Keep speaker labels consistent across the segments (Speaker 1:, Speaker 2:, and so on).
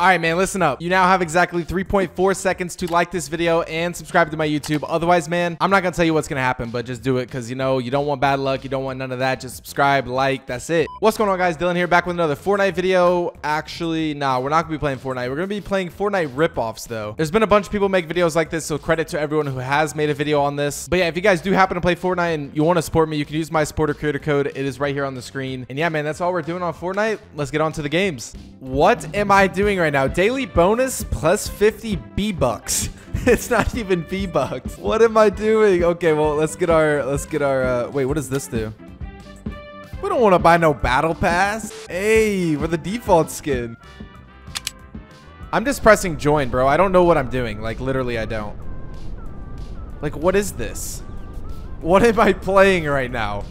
Speaker 1: All right, man, listen up. You now have exactly 3.4 seconds to like this video and subscribe to my YouTube. Otherwise, man, I'm not going to tell you what's going to happen, but just do it because, you know, you don't want bad luck. You don't want none of that. Just subscribe, like, that's it. What's going on, guys? Dylan here back with another Fortnite video. Actually, nah, we're not going to be playing Fortnite. We're going to be playing Fortnite ripoffs, though. There's been a bunch of people make videos like this, so credit to everyone who has made a video on this. But yeah, if you guys do happen to play Fortnite and you want to support me, you can use my supporter creator code. It is right here on the screen. And yeah, man, that's all we're doing on Fortnite. Let's get on to the games. What am I doing right now? Daily bonus bonus plus 50 B-Bucks. it's not even B-Bucks. What am I doing? Okay, well, let's get our, let's get our, uh, wait, what does this do? We don't want to buy no battle pass. Hey, we're the default skin. I'm just pressing join, bro. I don't know what I'm doing. Like, literally, I don't. Like, what is this? What am I playing right now?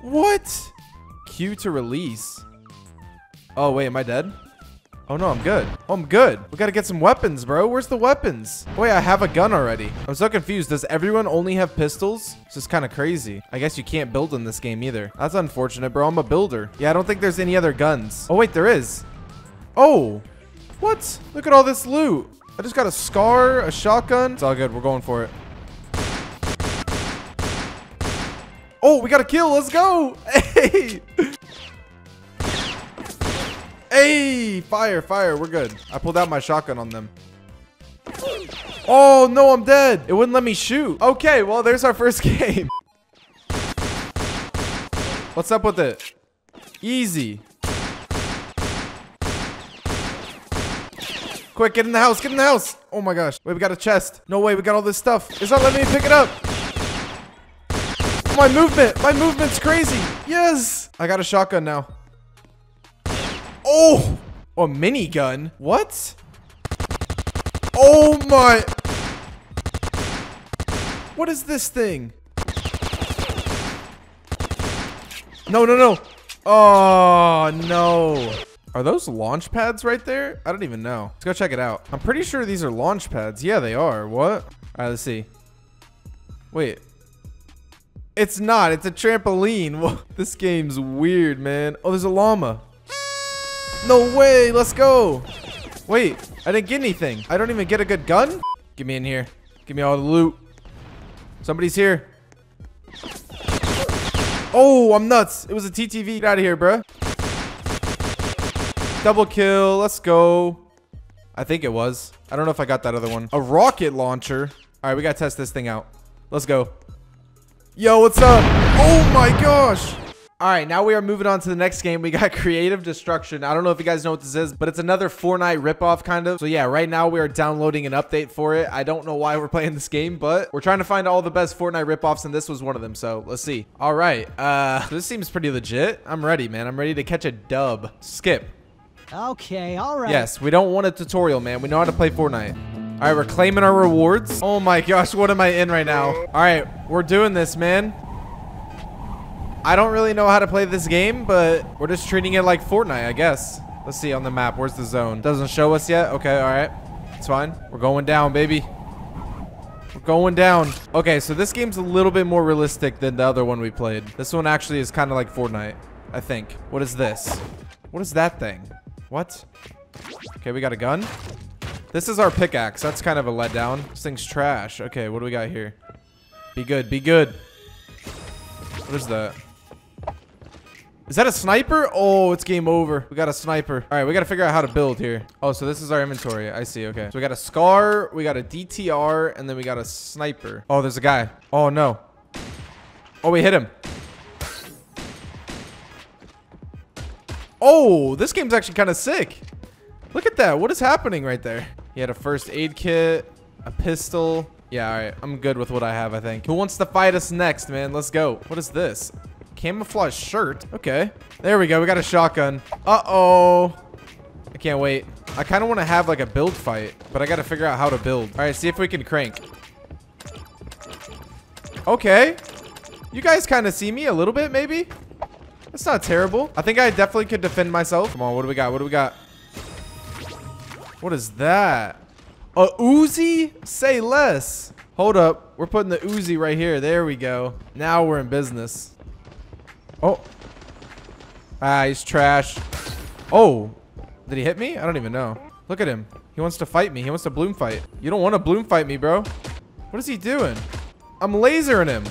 Speaker 1: What? Q to release. Oh, wait, am I dead? Oh no, I'm good. Oh, I'm good. We gotta get some weapons, bro. Where's the weapons? Wait, I have a gun already. I'm so confused. Does everyone only have pistols? This is kind of crazy. I guess you can't build in this game either. That's unfortunate, bro. I'm a builder. Yeah, I don't think there's any other guns. Oh, wait, there is. Oh, what? Look at all this loot. I just got a scar, a shotgun. It's all good. We're going for it. Oh, we got a kill. Let's go. Hey. Hey, fire, fire. We're good. I pulled out my shotgun on them. Oh, no, I'm dead. It wouldn't let me shoot. Okay, well, there's our first game. What's up with it? Easy. Quick, get in the house. Get in the house. Oh, my gosh. Wait, we got a chest. No way. We got all this stuff. It's not letting me pick it up. My movement. My movement's crazy. Yes. I got a shotgun now. Oh! A minigun? What? Oh my... What is this thing? No, no, no. Oh, no. Are those launch pads right there? I don't even know. Let's go check it out. I'm pretty sure these are launch pads. Yeah, they are. What? All right, let's see. Wait. It's not. It's a trampoline. this game's weird, man. Oh, there's a llama. No way. Let's go. Wait, I didn't get anything. I don't even get a good gun? Get me in here. Give me all the loot. Somebody's here. Oh, I'm nuts. It was a TTV. Get out of here, bruh. Double kill. Let's go. I think it was. I don't know if I got that other one. A rocket launcher. All right, we got to test this thing out. Let's go. Yo, what's up? Oh my gosh. All right, now we are moving on to the next game. We got Creative Destruction. I don't know if you guys know what this is, but it's another Fortnite ripoff kind of. So yeah, right now we are downloading an update for it. I don't know why we're playing this game, but we're trying to find all the best Fortnite ripoffs, and this was one of them. So let's see. All right, uh, this seems pretty legit. I'm ready, man. I'm ready to catch a dub. Skip.
Speaker 2: Okay, all right.
Speaker 1: Yes, we don't want a tutorial, man. We know how to play Fortnite. All right, we're claiming our rewards. Oh my gosh, what am I in right now? All right, we're doing this, man. I don't really know how to play this game, but we're just treating it like Fortnite, I guess. Let's see on the map. Where's the zone? Doesn't show us yet. Okay, all right. It's fine. We're going down, baby. We're going down. Okay, so this game's a little bit more realistic than the other one we played. This one actually is kind of like Fortnite, I think. What is this? What is that thing? What? Okay, we got a gun. This is our pickaxe. That's kind of a letdown. This thing's trash. Okay, what do we got here? Be good. Be good. What is that? Is that a sniper? Oh, it's game over. We got a sniper. All right, we got to figure out how to build here. Oh, so this is our inventory. I see. Okay. So we got a scar, we got a DTR, and then we got a sniper. Oh, there's a guy. Oh, no. Oh, we hit him. Oh, this game's actually kind of sick. Look at that. What is happening right there? He had a first aid kit, a pistol. Yeah, all right. I'm good with what I have, I think. Who wants to fight us next, man? Let's go. What is this? Camouflage shirt. Okay. There we go. We got a shotgun. Uh-oh. I can't wait. I kind of want to have like a build fight, but I got to figure out how to build. All right, see if we can crank. Okay. You guys kind of see me a little bit, maybe? That's not terrible. I think I definitely could defend myself. Come on, what do we got? What do we got? What is that? A Uzi? Say less. Hold up. We're putting the Uzi right here. There we go. Now we're in business. Oh. Ah, he's trash. Oh. Did he hit me? I don't even know. Look at him. He wants to fight me. He wants to bloom fight. You don't want to bloom fight me, bro. What is he doing? I'm lasering him.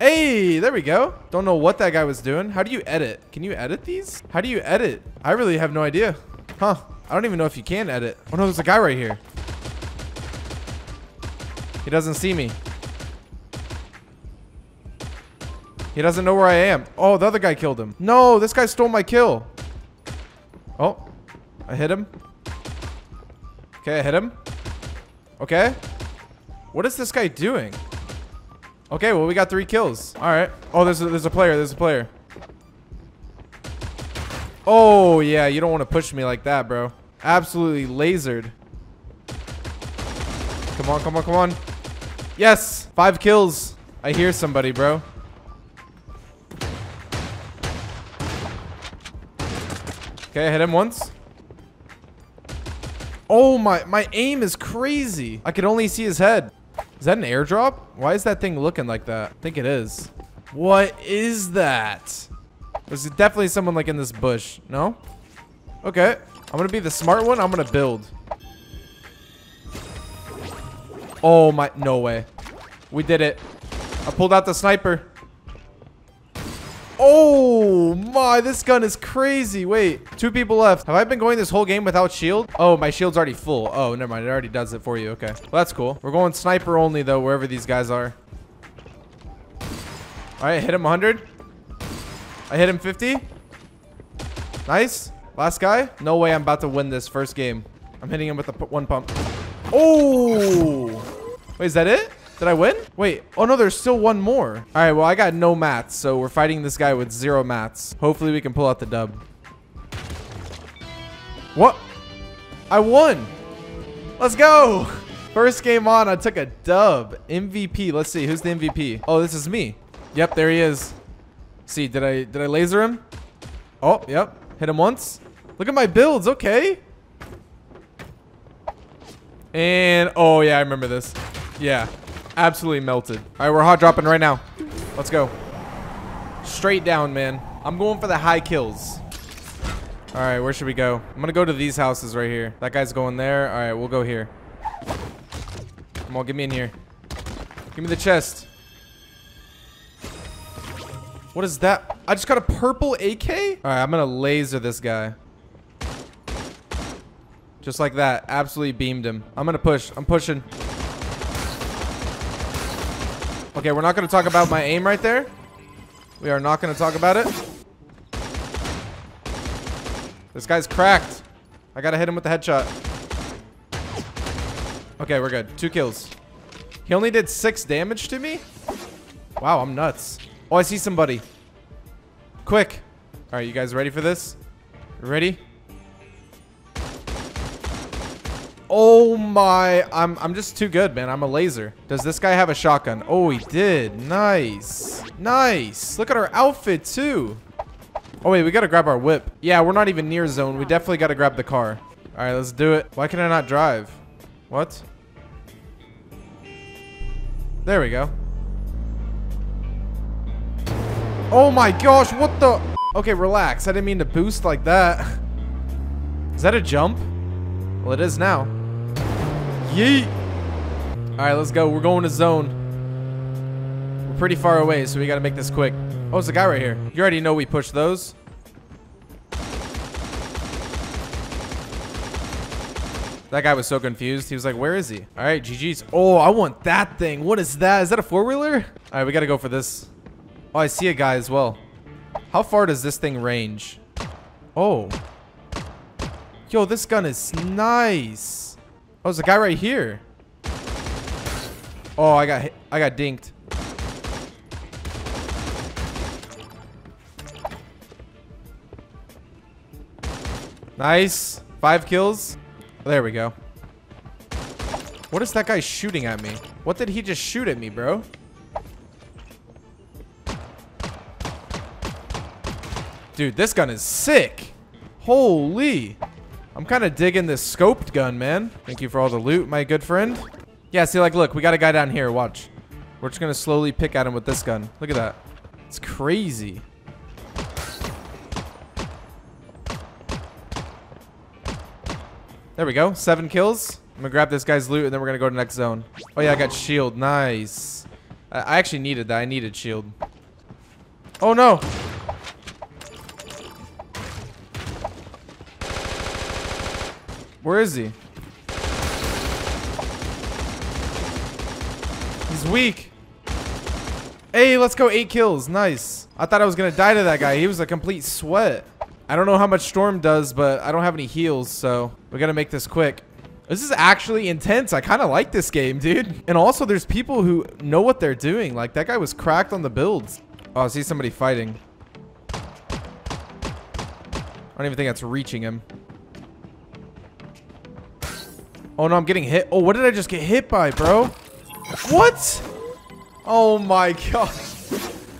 Speaker 1: Hey, there we go. Don't know what that guy was doing. How do you edit? Can you edit these? How do you edit? I really have no idea. Huh. I don't even know if you can edit. Oh no, there's a guy right here. He doesn't see me. He doesn't know where I am. Oh, the other guy killed him. No, this guy stole my kill. Oh, I hit him. Okay, I hit him. Okay. What is this guy doing? Okay, well, we got three kills. All right. Oh, there's a, there's a player. There's a player. Oh, yeah. You don't want to push me like that, bro. Absolutely lasered. Come on, come on, come on. Yes. Five kills. I hear somebody, bro. Okay, I hit him once. Oh, my, my aim is crazy. I can only see his head. Is that an airdrop? Why is that thing looking like that? I think it is. What is that? There's definitely someone like in this bush. No? Okay. I'm gonna be the smart one. I'm gonna build. Oh my, no way. We did it. I pulled out the sniper. Oh my, this gun is crazy. Wait, two people left. Have I been going this whole game without shield? Oh, my shield's already full. Oh, never mind. It already does it for you. Okay. Well, that's cool. We're going sniper only though, wherever these guys are. All right, hit him 100. I hit him 50. Nice. Last guy. No way I'm about to win this first game. I'm hitting him with a one pump. Oh. Wait, is that it? Did I win? Wait. Oh, no, there's still one more. All right, well, I got no mats, so we're fighting this guy with zero mats. Hopefully, we can pull out the dub. What? I won. Let's go. First game on, I took a dub. MVP. Let's see. Who's the MVP? Oh, this is me. Yep, there he is. See, did I did I laser him? Oh, yep. Hit him once. Look at my builds. Okay. And, oh, yeah, I remember this. Yeah. Absolutely melted. All right, we're hot dropping right now. Let's go. Straight down, man. I'm going for the high kills. All right, where should we go? I'm going to go to these houses right here. That guy's going there. All right, we'll go here. Come on, get me in here. Give me the chest. What is that? I just got a purple AK? All right, I'm going to laser this guy. Just like that. Absolutely beamed him. I'm going to push. I'm pushing. Okay, we're not going to talk about my aim right there. We are not going to talk about it. This guy's cracked. I got to hit him with the headshot. Okay, we're good. Two kills. He only did six damage to me? Wow, I'm nuts. Oh, I see somebody. Quick. All right, you guys ready for this? Ready? Oh my, I'm, I'm just too good, man. I'm a laser. Does this guy have a shotgun? Oh, he did. Nice. Nice. Look at our outfit, too. Oh, wait, we got to grab our whip. Yeah, we're not even near zone. We definitely got to grab the car. All right, let's do it. Why can I not drive? What? There we go. Oh my gosh, what the? Okay, relax. I didn't mean to boost like that. Is that a jump? Well, it is now. Yeet. All right, let's go. We're going to zone. We're pretty far away, so we got to make this quick. Oh, there's a guy right here. You already know we push those. That guy was so confused. He was like, where is he? All right, GG's. Oh, I want that thing. What is that? Is that a four-wheeler? All right, we got to go for this. Oh, I see a guy as well. How far does this thing range? Oh. Yo, this gun is nice. Oh, there's a guy right here. Oh, I got hit. I got dinked. Nice. Five kills. Oh, there we go. What is that guy shooting at me? What did he just shoot at me, bro? Dude, this gun is sick. Holy. I'm kind of digging this scoped gun, man. Thank you for all the loot, my good friend. Yeah, see, like, look, we got a guy down here. Watch. We're just going to slowly pick at him with this gun. Look at that. It's crazy. There we go. Seven kills. I'm gonna grab this guy's loot and then we're gonna go to the next zone. Oh yeah, I got shield. Nice. I actually needed that. I needed shield. Oh no. Where is he? He's weak. Hey, let's go eight kills. Nice. I thought I was gonna die to that guy. He was a complete sweat. I don't know how much Storm does, but I don't have any heals, so we gotta make this quick. This is actually intense. I kind of like this game, dude. And also, there's people who know what they're doing. Like, that guy was cracked on the builds. Oh, I see somebody fighting. I don't even think that's reaching him. Oh, no, I'm getting hit. Oh, what did I just get hit by, bro? What? Oh, my God.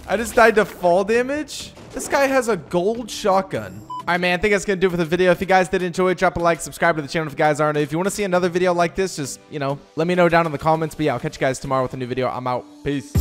Speaker 1: I just died to fall damage? This guy has a gold shotgun. All right, man, I think that's going to do it for the video. If you guys did enjoy it, drop a like, subscribe to the channel if you guys aren't. If you want to see another video like this, just, you know, let me know down in the comments. But yeah, I'll catch you guys tomorrow with a new video. I'm out. Peace.